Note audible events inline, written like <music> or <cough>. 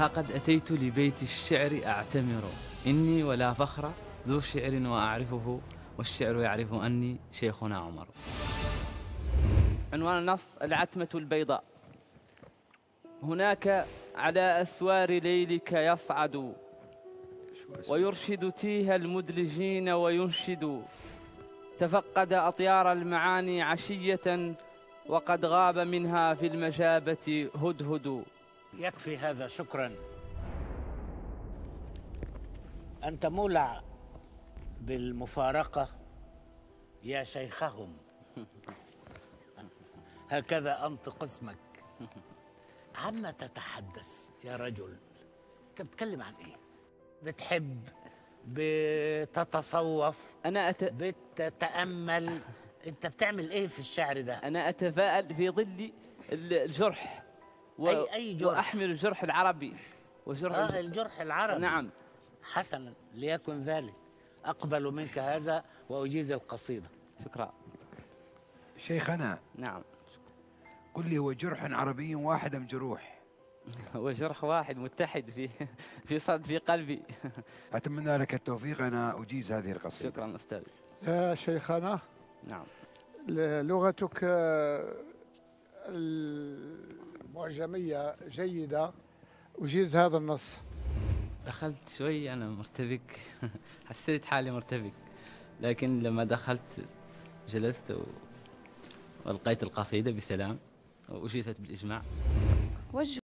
ها قد أتيت لبيت الشعر أعتمر. إني ولا فخر ذو شعر وأعرفه والشعر يعرف أني شيخنا عمر. عنوان النص العتمة البيضاء. هناك على أسوار ليلك يصعد ويرشد تيه المدلجين وينشد. تفقد أطيار المعاني عشية وقد غاب منها في المجابة هدهد. يكفي هذا شكرا. أنت مولع بالمفارقة يا شيخهم. هكذا أنطق اسمك. عما تتحدث يا رجل؟ أنت بتتكلم عن إيه؟ بتحب بتتصوف أنا أت... بتتأمل. أنت بتعمل إيه في الشعر ده؟ أنا أتفائل في ظل ال- الجرح. و... أي- أي جرح؟ وأحمل الجرح العربي. وجرح آه الجرح العربي. نعم. حسنا ليكن ذلك. أقبل منك هذا وأجيز القصيدة. شكرا. شيخنا. نعم. قل لي هو جرح عربي واحد أم جروح؟ <laughs> هو جرح واحد متحد في <laughs> في صد في قلبي. <laughs> أتمنى لك التوفيق. أنا أجيز هذه القصيدة. شكرا أستاذ. يا شيخنا نعم. لغتك آه، المعجمية جيدة أجيز هذا النص. دخلت شوي أنا مرتبك. <laughs> حسيت حالي مرتبك. لكن لما دخلت جلست و... والقيت القصيدة بسلام وأجيزت بالإجماع. وجه